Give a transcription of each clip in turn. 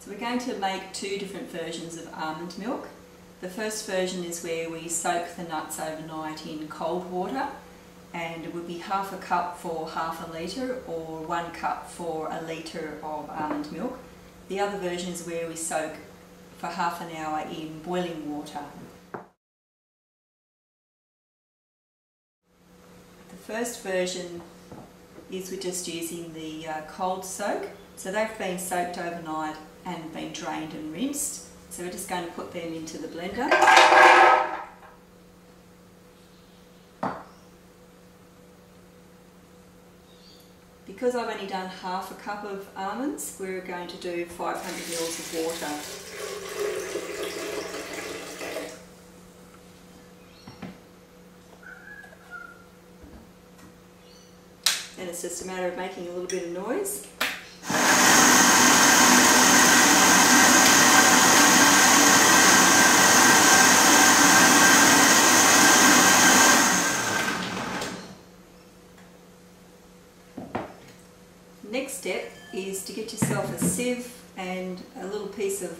So we're going to make two different versions of almond milk. The first version is where we soak the nuts overnight in cold water and it would be half a cup for half a litre or one cup for a litre of almond milk. The other version is where we soak for half an hour in boiling water. The first version is we're just using the uh, cold soak. So they've been soaked overnight and been drained and rinsed. So we're just going to put them into the blender. Because I've only done half a cup of almonds, we're going to do 500 mils of water. And it's just a matter of making a little bit of noise. Step is to get yourself a sieve and a little piece of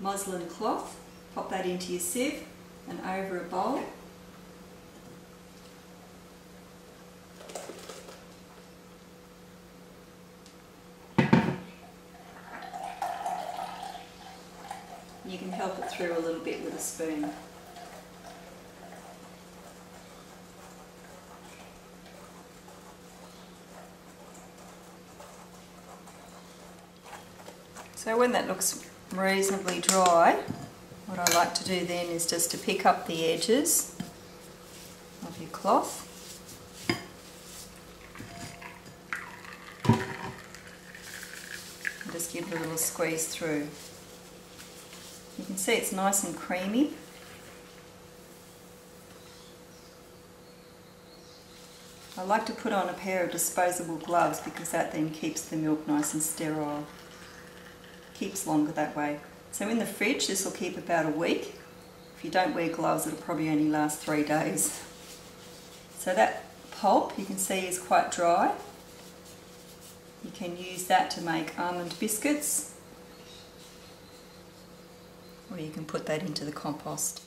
muslin cloth. Pop that into your sieve and over a bowl. You can help it through a little bit with a spoon. So when that looks reasonably dry, what I like to do then is just to pick up the edges of your cloth. And just give it a little squeeze through. You can see it's nice and creamy. I like to put on a pair of disposable gloves because that then keeps the milk nice and sterile. Keeps longer that way. So in the fridge this will keep about a week. If you don't wear gloves it'll probably only last three days. So that pulp you can see is quite dry. You can use that to make almond biscuits or you can put that into the compost.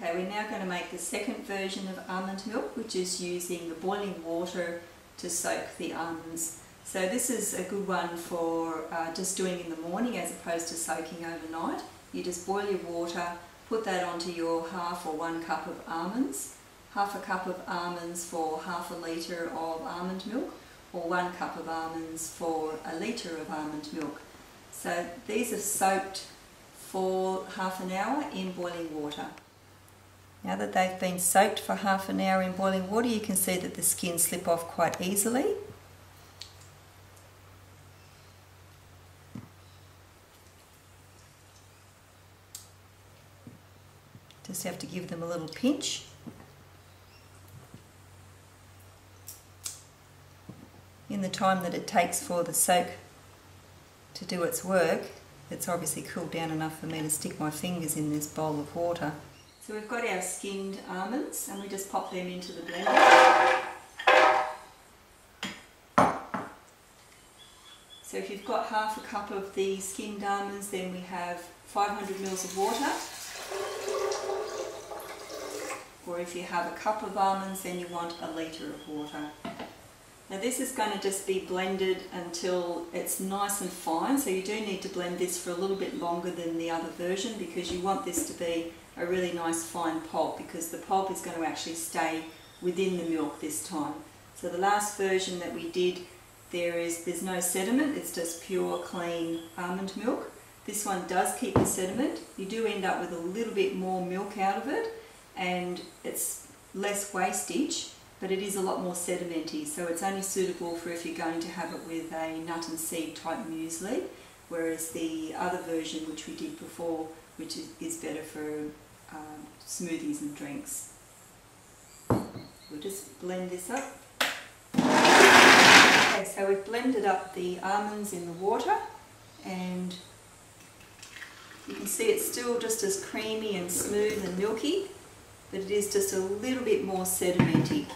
Okay, we're now going to make the second version of almond milk, which is using the boiling water to soak the almonds. So this is a good one for uh, just doing in the morning as opposed to soaking overnight. You just boil your water, put that onto your half or one cup of almonds, half a cup of almonds for half a litre of almond milk, or one cup of almonds for a litre of almond milk. So these are soaked for half an hour in boiling water. Now that they've been soaked for half an hour in boiling water, you can see that the skin slip off quite easily. Just have to give them a little pinch. In the time that it takes for the soak to do its work, it's obviously cooled down enough for me to stick my fingers in this bowl of water. So we've got our skinned almonds and we just pop them into the blender. So if you've got half a cup of the skinned almonds then we have 500 mils of water. Or if you have a cup of almonds then you want a litre of water. Now this is going to just be blended until it's nice and fine, so you do need to blend this for a little bit longer than the other version because you want this to be a really nice fine pulp because the pulp is going to actually stay within the milk this time. So the last version that we did, there is there's no sediment, it's just pure clean almond milk. This one does keep the sediment. You do end up with a little bit more milk out of it and it's less wastage but it is a lot more sedimenty so it's only suitable for if you're going to have it with a nut and seed type muesli whereas the other version which we did before which is, is better for um, smoothies and drinks. We'll just blend this up. Okay, so we've blended up the almonds in the water and you can see it's still just as creamy and smooth and milky but it is just a little bit more sedimenty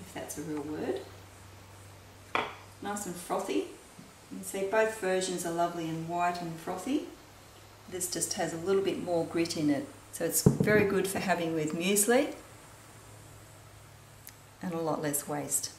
if that's a real word. nice and frothy. You can see both versions are lovely and white and frothy. This just has a little bit more grit in it. So it's very good for having with muesli and a lot less waste.